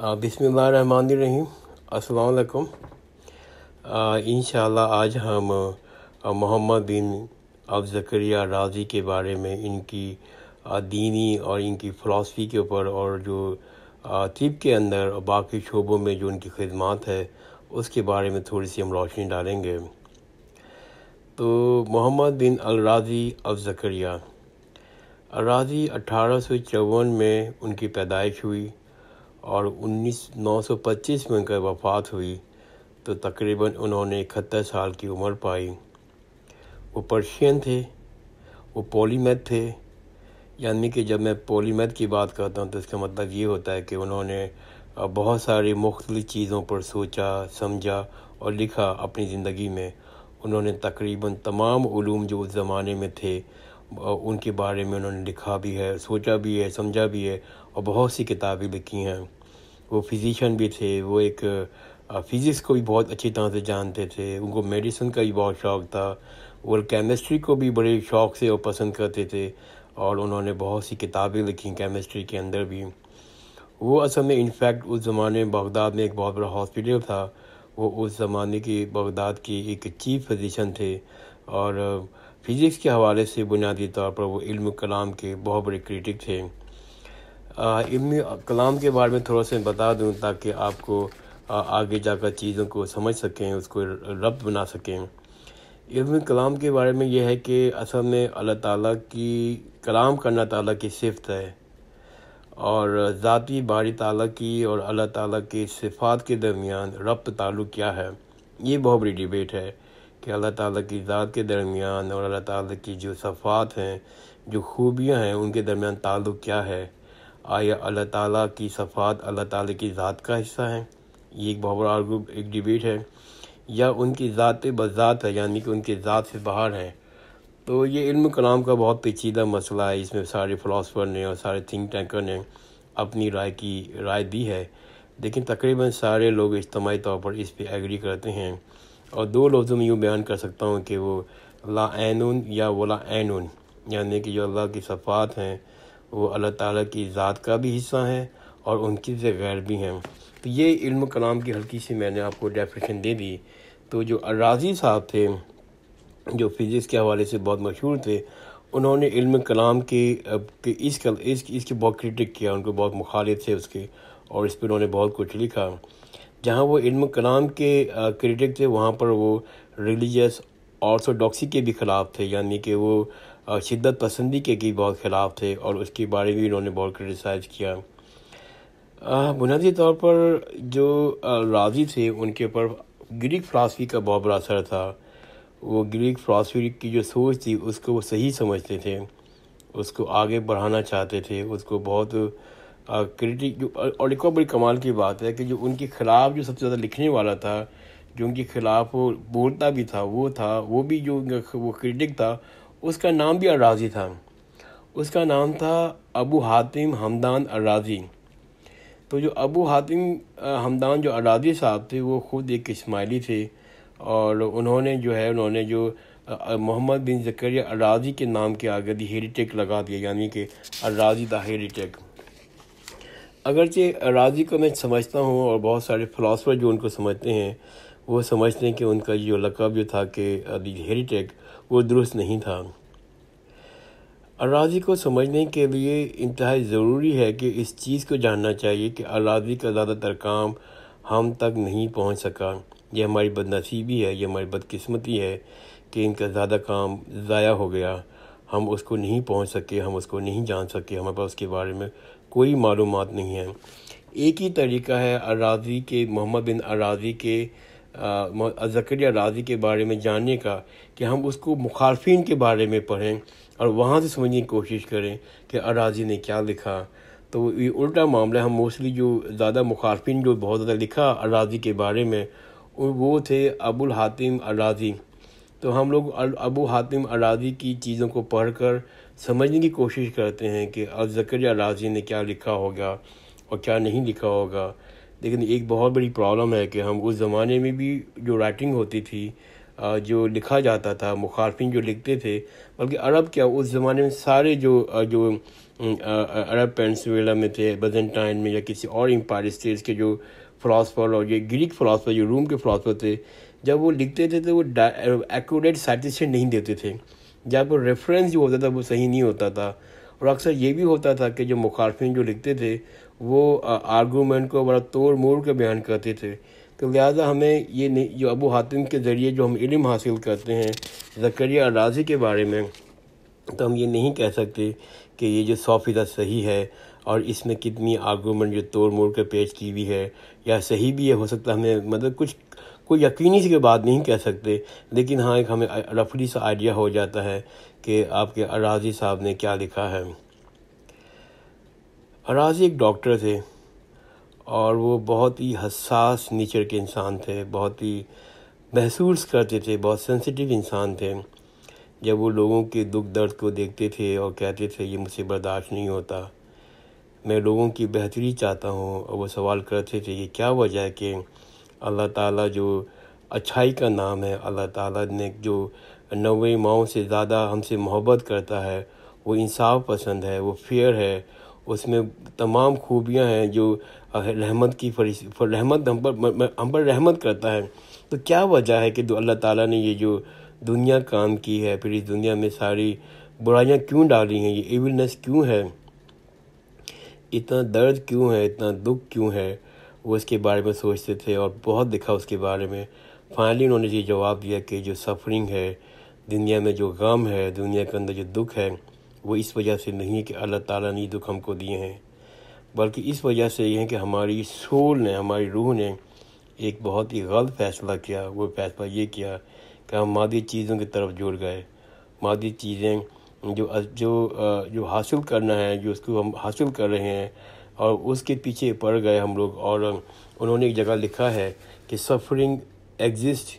بسم اللہ الرحمن الرحیم۔ السلام علیکم۔ انشاءاللہ آج ہم محمد بن اب ذکریہ راضی کے بارے میں، ان کی دینی اور ان کی فلاسفی کے اوپر اور جو طب کے اندر اور باقی شعبوں میں جو ان کی خدمات ہے، اس کے بارے میں تھوڑی سی ہم روشنی ڈالیں گے۔ تو محمد بن الراضی اب ذکریہ الراضی اٹھارہ سو چون میں ان کی پیدائش ہوئی۔ اور انیس نو سو پچیس میں ان کا وفات ہوئی تو تقریباً انہوں نے اکہتر سال کی عمر پائی۔ وہ پرشین تھے، وہ پولی میتھ تھے۔ یعنی کہ جب میں پولی میتھ کی بات کرتا ہوں تو اس کا مطلب یہ ہوتا ہے کہ انہوں نے بہت ساری مختلف چیزوں پر سوچا، سمجھا اور لکھا اپنی زندگی میں۔ انہوں نے تقریباً تمام علوم جو اس زمانے میں تھے، ان کے بارے میں انہوں نے لکھا بھی ہے، سوچا بھی ہے، سمجھا بھی ہے۔ اور بہت سی کتابیں لکھی ہیں۔ وہ فزیشین بھی تھے، وہ ایک فزکس کو بھی بہت اچھی طرح سے جانتے تھے۔ ان کو میڈیسن کا بھی بہت شوق تھا۔ وہ کیمسٹری کو بھی بڑے شوق سے اور پسند کرتے تھے اور انہوں نے بہت سی کتابیں لکھی کیمسٹری کے اندر بھی۔ وہ اصل میں، انفیکٹ، اس زمانے میں بغداد میں ایک بہت بڑا ہاسپٹل تھا۔ وہ اس زمانے کی بغداد کی ایک چیف فزیشن تھے۔ اور فزکس کے حوالے سے بنیادی طور پر وہ علم کلام کے بہت بڑے کریٹک تھے۔ علم کلام کے بارے میں تھوڑا سا بتا دوں تاکہ آپ کو آگے جا کر چیزوں کو سمجھ سکیں، اس کو ربط بنا سکیں۔ علم کلام کے بارے میں یہ ہے کہ اصل میں اللہ تعالیٰ کی، کلام کرنا تعالیٰ کی صفت ہے۔ اور ذاتی باری تعالیٰ کی اور اللہ تعالیٰ کی صفات کے درمیان ربط تعلق کیا ہے۔ یہ بہت بڑی ڈیبیٹ ہے کہ اللہ تعالیٰ کی ذات کے درمیان اور اللہ تعالیٰ کی جو صفات ہیں، جو خوبیاں ہیں، ان کے درمیان تعلق کیا ہے۔ آیا اللہ تعالیٰ کی صفات اللہ تعالیٰ کی ذات کا حصہ ہیں؟ یہ ایک بہت بڑا ایک ڈبیٹ ہے۔ یا ان کی ذات بذات ہے یعنی کہ ان کی ذات سے باہر ہیں۔ تو یہ علم کلام کا بہت پیچیدہ مسئلہ ہے۔ اس میں سارے فلاسفر نے اور سارے تھنک ٹینکر نے اپنی رائے کی، رائے دی ہے۔ لیکن تقریباً سارے لوگ اجتماعی طور پر اس پہ ایگری کرتے ہیں۔ اور دو لفظوں میں یوں بیان کر سکتا ہوں کہ وہ لا عین یا ولا عین یعنی کہ جو اللہ کی صفات ہیں وہ اللہ تعالیٰ کی ذات کا بھی حصہ ہیں اور ان کی سے غیر بھی ہیں۔ تو یہ علم کلام کی ہلکی سی میں نے آپ کو ڈیفریشن دے دی۔ تو جو اراضی صاحب تھے، جو فزکس کے حوالے سے بہت مشہور تھے، انہوں نے علم کلام کے اس کا، اس اس کی بہت کریٹک کیا، ان کو بہت مخالف تھے اس کے، اور اس پہ انہوں نے بہت کچھ لکھا۔ جہاں وہ علم کلام کے کریٹک تھے، وہاں پر وہ ریلیجیس آرتھوڈاکسی کے بھی خلاف تھے یعنی کہ وہ شدت پسندی کے کی بہت خلاف تھے اور اس کے بارے میں انہوں نے بہت کرٹیسائز کیا۔ بنیادی طور پر جو راضی تھے، ان کے اوپر گریک فلاسفی کا بہت بڑا اثر تھا۔ وہ گریک فلاسفی کی جو سوچ تھی، اس کو وہ صحیح سمجھتے تھے۔ اس کو آگے بڑھانا چاہتے تھے۔ اس کو بہت کریٹک اور ایک اور بڑی کمال کی بات ہے کہ جو ان کے خلاف جو سب سے زیادہ لکھنے والا تھا، جو ان کے خلاف وہ بولتا بھی تھا، وہ تھا، وہ بھی جو وہ کرٹک تھا اس کا نام بھی اراضی تھا۔ اس کا نام تھا ابو حاتم حمدان اراضی تو جو ابو حاتم حمدان جو اراضی صاحب تھے، وہ خود ایک اسماعیلی تھے۔ اور انہوں نے جو ہے، انہوں نے جو محمد بن ذکریہ اراضی کے نام کے آگے دی ہیریٹیک لگا دیا یعنی کہ اراضی دا ہیریٹیک۔ اگرچہ اراضی کو میں سمجھتا ہوں اور بہت سارے فلاسفر جو ان کو سمجھتے ہیں وہ سمجھتے ہیں کہ ان کا جو لقب جو تھا کہ ہیریٹیک وہ درست نہیں تھا۔ اراضی کو سمجھنے کے لیے انتہائی ضروری ہے کہ اس چیز کو جاننا چاہیے کہ اراضی کا زیادہ تر کام ہم تک نہیں پہنچ سکا۔ یہ ہماری بد نصیبی ہے، یہ ہماری بدقسمتی ہے کہ ان کا زیادہ کام ضائع ہو گیا۔ ہم اس کو نہیں پہنچ سکے، ہم اس کو نہیں جان سکے۔ ہمارے پاس اس کے بارے میں کوئی معلومات نہیں ہیں ایک ہی طریقہ ہے اراضی کے، محمد بن اراضی کے ذکریہ راضی کے بارے میں جاننے کا کہ ہم اس کو مخالفین کے بارے میں پڑھیں اور وہاں سے سمجھنے کی کوشش کریں کہ اراضی نے کیا لکھا۔ تو یہ الٹا معاملہ ہم موسٹلی جو زیادہ مخالفین جو بہت زیادہ لکھا اراضی کے بارے میں وہ تھے ابو الحاتم اراضی تو ہم لوگ ابو حاتم اراضی کی چیزوں کو پڑھ کر سمجھنے کی کوشش کرتے ہیں کہ ذکریہ اراضی نے کیا لکھا ہوگا اور کیا نہیں لکھا ہوگا۔ لیکن ایک بہت بڑی پرابلم ہے کہ ہم اس زمانے میں بھی جو رائٹنگ ہوتی تھی جو لکھا جاتا تھا، مخالفین جو لکھتے تھے، بلکہ عرب کیا، اس زمانے میں سارے جو جو عرب پینسویلا میں تھے بزنٹائن میں یا کسی اور امپائر اسٹیٹس کے جو فلاسفر اور یہ گریک فلاسفر جو روم کے فلاسفر تھے، جب وہ لکھتے تھے تو وہ ایکوریٹ سائٹیشن نہیں دیتے تھے۔ جب وہ ریفرنس جو ہوتا تھا وہ صحیح نہیں ہوتا تھا۔ اور اکثر یہ بھی ہوتا تھا کہ جو مخالفین جو لکھتے تھے، وہ آرگومنٹ کو بڑا توڑ موڑ کے بیان کرتے تھے۔ تو لہٰذا ہمیں یہ نہیں جو ابو حاتم کے ذریعے جو ہم علم حاصل کرتے ہیں زکریہ راضی کے بارے میں، تو ہم یہ نہیں کہہ سکتے کہ یہ جو سو فیصد صحیح ہے اور اس میں کتنی آرگومنٹ جو توڑ موڑ کے پیش کی ہوئی ہے، یا صحیح بھی ہے، ہو سکتا ہمیں مطلب کچھ کوئی یقینی سی کے بات نہیں کہہ سکتے، لیکن ہاں ایک ہمیں رفلی سا آئیڈیا ہو جاتا ہے کہ آپ کے اراضی صاحب نے کیا لکھا ہے۔ اراضی ایک ڈاکٹر تھے اور وہ بہت ہی حساس نیچر کے انسان تھے، بہت ہی محسوس کرتے تھے، بہت سینسیٹیو انسان تھے۔ جب وہ لوگوں کے دکھ درد کو دیکھتے تھے اور کہتے تھے، یہ مجھ سے برداشت نہیں ہوتا، میں لوگوں کی بہتری چاہتا ہوں اور وہ سوال کرتے تھے کہ کیا وجہ ہے کہ اللہ تعالیٰ جو اچھائی کا نام ہے، اللہ تعالیٰ نے جو نوے ماؤں سے زیادہ ہم سے محبت کرتا ہے، وہ انصاف پسند ہے، وہ فیئر ہے۔ اس میں تمام خوبیاں ہیں جو رحمت کی رحمت ہم پر ہم پر رحمت کرتا ہے۔ تو کیا وجہ ہے کہ اللہ تعالیٰ نے یہ جو دنیا کام کی ہے، پھر اس دنیا میں ساری برائیاں کیوں ڈالی ہیں؟ یہ ایونس کیوں ہے؟ اتنا درد کیوں ہے؟ اتنا دکھ کیوں ہے؟ وہ اس کے بارے میں سوچتے تھے اور بہت دکھا اس کے بارے میں۔ فائنلی انہوں نے یہ جواب دیا کہ جو سفرنگ ہے، دنیا میں جو غم ہے، دنیا کے اندر جو دکھ ہے، وہ اس وجہ سے نہیں کہ اللہ تعالیٰ نے دکھ ہم کو دیے ہیں، بلکہ اس وجہ سے یہ ہے کہ ہماری سول نے، ہماری روح نے ایک بہت ہی غلط فیصلہ کیا۔ وہ فیصلہ یہ کیا کہ ہم مادی چیزوں کی طرف جڑ گئے۔ مادی چیزیں جو جو جو حاصل کرنا ہے، جو اس کو ہم حاصل کر رہے ہیں اور اس کے پیچھے پڑ گئے ہم لوگ اور انہوں نے ایک جگہ لکھا ہے کہ suffering exist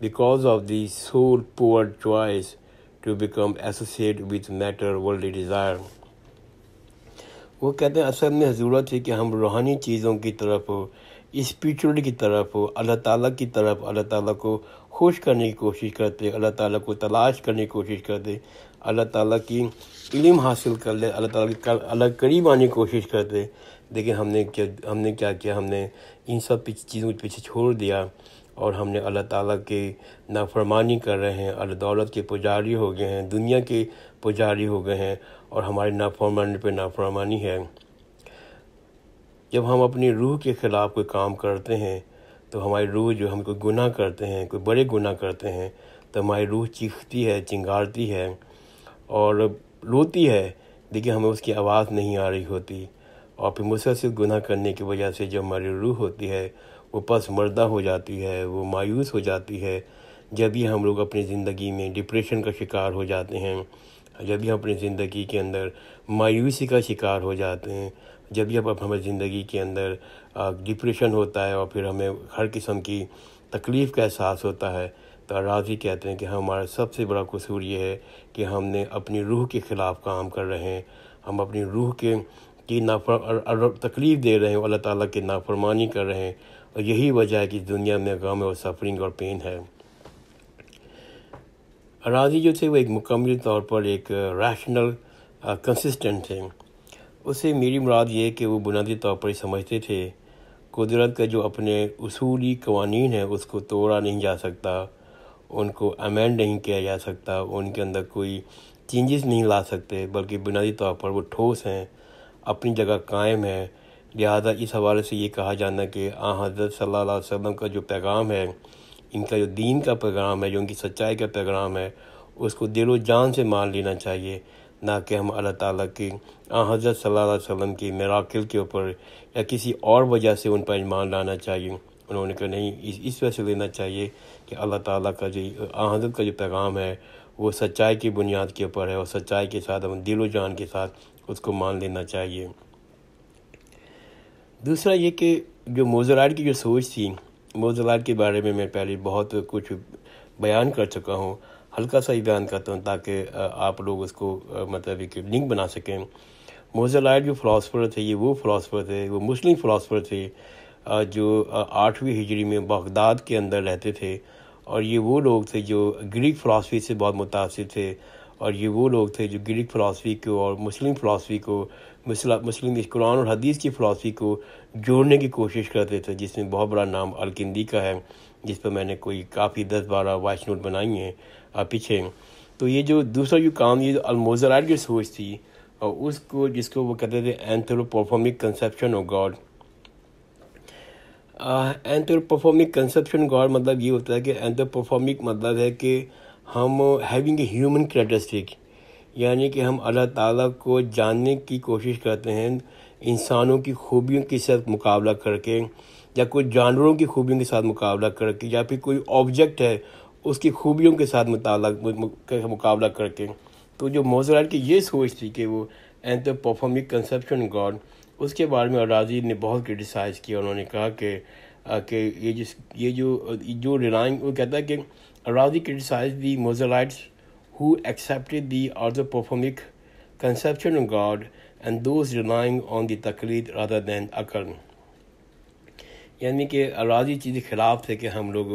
because of the soul poor choice to become associate with matter world desire وہ کہتے ہیں، اصل میں ضرورت ہے کہ ہم روحانی چیزوں کی طرف اسپریچولی کی طرف اللہ تعالیٰ کی طرف، اللہ تعالیٰ کو خوش کرنے کی کوشش کرتے، اللہ تعالیٰ کو تلاش کرنے کی کوشش کرتے، اللہ تعالیٰ کی علم حاصل کر لے، اللہ تعالیٰ کی اللہ قریب آنے کی کوشش کرتے۔ لیکن ہم نے کیا، ہم نے کیا کیا، ہم نے ان سب چیزوں کے پیچھے چھوڑ دیا اور ہم نے اللہ تعالیٰ کے نافرمانی کر رہے ہیں۔ اللہ دولت کے پجاری ہو گئے ہیں، دنیا کے پجاری ہو گئے ہیں اور ہماری نافرمانی پہ نافرمانی ہے۔ جب ہم اپنی روح کے خلاف کوئی کام کرتے ہیں تو ہماری روح جو ہم کوئی گناہ کرتے ہیں، کوئی بڑے گناہ کرتے ہیں، تو ہماری روح چیختی ہے، چنگارتی ہے اور روتی ہے۔ لیکن ہمیں اس کی آواز نہیں آ رہی ہوتی اور پھر مسلسل گناہ کرنے کی وجہ سے جو ہماری روح ہوتی ہے، وہ پس مردہ ہو جاتی ہے، وہ مایوس ہو جاتی ہے۔ جب بھی ہم لوگ اپنی زندگی میں ڈپریشن کا شکار ہو جاتے ہیں جب بھی ہم اپنی زندگی کے اندر مایوسی کا شکار ہو جاتے ہیں، جب بھی ہمیں زندگی کے اندر ڈپریشن ہوتا ہے اور پھر ہمیں ہر قسم کی تکلیف کا احساس ہوتا ہے، تو راضی کہتے ہیں کہ ہمارا سب سے بڑا قصور یہ ہے کہ ہم نے اپنی روح کے خلاف کام کر رہے ہیں۔ ہم اپنی روح کے، کی نافر تکلیف دے رہے ہیں، اللہ تعالیٰ کی نافرمانی کر رہے ہیں۔ اور یہی وجہ ہے کہ دنیا میں غم اور سفرنگ اور پین ہے۔ راضی جو تھے وہ ایک مکمل طور پر ایک ریشنل کنسسٹنٹ تھے۔ اس سے میری مراد یہ کہ وہ بنیادی طور پر سمجھتے تھے، قدرت کا جو اپنے اصولی قوانین ہیں اس کو توڑا نہیں جا سکتا، ان کو امینڈ نہیں کیا جا سکتا، ان کے اندر کوئی چینجز نہیں لا سکتے، بلکہ بنیادی طور پر وہ ٹھوس ہیں، اپنی جگہ قائم ہے لہذا اس حوالے سے یہ کہا جانا کہ آ، حضرت صلی اللہ علیہ وسلم کا جو پیغام ہے ان کا جو دین کا پیغام ہے، جو ان کی سچائی کا پیغام ہے، اس کو دل و جان سے مان لینا چاہیے، نہ کہ ہم اللہ تعالیٰ کی، آ، حضرت صلی اللہ علیہ وسلم کی میراکل کے اوپر یا کسی اور وجہ سے ان پر ایمان لانا چاہیے۔ انہوں نے کہا، نہیں، اس اس وجہ سے لینا چاہیے کہ اللہ تعالیٰ کا جو، آ، حضرت کا جو پیغام ہے، وہ سچائی کی بنیاد کے اوپر ہے اور سچائی کے ساتھ، ہم دل و جان کے ساتھ اس کو مان لینا چاہیے۔ دوسرا یہ کہ جو موزلائٹ کی جو سوچ تھی موزلائٹ کے بارے میں میں پہلے بہت کچھ بیان کر چکا ہوں۔ ہلکا سا ہی بیان کرتا ہوں تاکہ آپ لوگ اس کو مطلب ایک لنک بنا سکیں۔ موزلائٹ جو فلاسفر تھے، یہ وہ فلاسفر تھے، وہ مسلم فلاسفر تھے جو آٹھویں ہجری میں بغداد کے اندر رہتے تھے۔ اور یہ وہ لوگ تھے جو گریک فلاسفی سے بہت متاثر تھے۔ اور یہ وہ لوگ تھے جو گریک فلاسفی کو اور مسلم فلاسفی کو مسلم قرآن اور حدیث کی فلاسفی کو جوڑنے کی کوشش کرتے تھے، جس میں بہت بڑا نام الکندی کا ہے، جس پر میں نے کوئی کافی دس بارہ وائس نوٹ بنائی ہیں پیچھے۔ تو یہ جو دوسرا جو کام، یہ الموزرائٹ کی سوچ تھی اور اس کو، جس کو وہ کہتے تھے anthropomorphic conception of God anthropomorphic conception God مطلب یہ ہوتا ہے کہ اینتھرو پرفارمک مطلب ہے کہ ہم ہیونگ اے ہیومن کریٹسٹک یعنی کہ ہم اللہ تعالیٰ کو جاننے کی کوشش کرتے ہیں، انسانوں کی خوبیوں کے ساتھ مقابلہ کر کے، یا کوئی جانوروں کی خوبیوں کے ساتھ مقابلہ کر کے، یا پھر کوئی آبجیکٹ ہے، اس کی خوبیوں کے ساتھ مطالعہ مقابلہ کر کے تو جو موزرائٹ کی یہ سوچ تھی کہ وہ اینتھ پرفارمک کنسپشن گاڈ اس کے بارے میں اراضی نے بہت کرٹیسائز کیا انہوں نے کہا کہ کہ یہ جس یہ جو جو ریلائنگ وہ کہتا ہے کہ اراضی criticized the Mutazilites who accepted the anthropomorphic conception of God and those relying on the تقلید رادر دین عقل یعنی کہ اراضی چیزیں خلاف تھے کہ ہم لوگ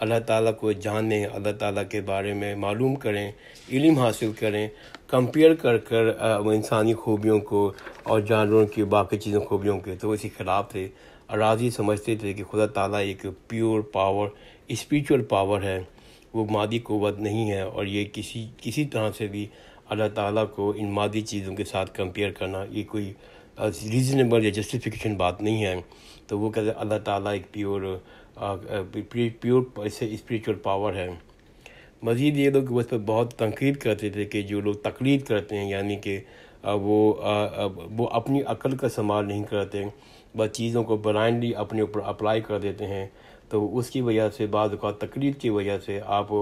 اللہ تعالیٰ کو جانیں، اللہ تعالیٰ کے بارے میں معلوم کریں، علم حاصل کریں، کمپیئر کر کر انسانی خوبیوں کو اور جانوروں کی باقی چیزوں، خوبیوں کے تو اسی خلاف تھے۔ اراضی سمجھتے تھے کہ خدا تعالیٰ ایک پیور پاور اسپریچول پاور ہے۔ وہ مادی قوت نہیں ہے اور یہ کسی کسی طرح سے بھی اللہ تعالیٰ کو ان مادی چیزوں کے ساتھ کمپیئر کرنا یہ کوئی ریزنیبل یا جسٹیفیکیشن بات نہیں ہے۔ تو وہ کہتے ہیں اللہ تعالیٰ ایک پیور پیور اسپریچول پاور ہے۔ مزید یہ لوگ اس پہ بہت تنقید کرتے تھے کہ جو لوگ تقلید کرتے ہیں یعنی کہ وہ وہ اپنی عقل کا استعمال نہیں کرتے، بس چیزوں کو برائنڈلی اپنے اوپر اپلائی کر دیتے ہیں۔ تو اس کی وجہ سے بعض اوقات تقلید کی وجہ سے آپ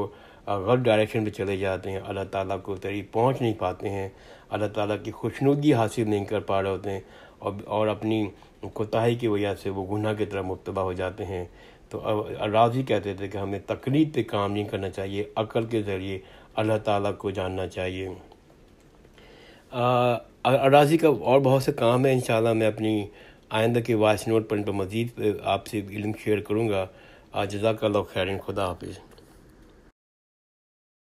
غلط ڈائریکشن پہ چلے جاتے ہیں۔ اللہ تعالیٰ کو تری پہنچ نہیں پاتے ہیں۔ اللہ تعالیٰ کی خوشنودگی حاصل نہیں کر پا رہے ہوتے ہیں۔ اور اور اپنی کوتاہی کی وجہ سے وہ گناہ کی طرح مبتلا ہو جاتے ہیں۔ تو راضی کہتے تھے کہ ہمیں تقلید پہ کام نہیں کرنا چاہیے، عقل کے ذریعے اللہ تعالیٰ کو جاننا چاہیے۔ راضی کا اور بہت سے کام ہے انشاءاللہ میں اپنی آئندہ کے وائس نوٹ پر ان پر مزید آپ سے علم شیئر کروں گا۔ جزاک اللہ خیر خدا حافظ۔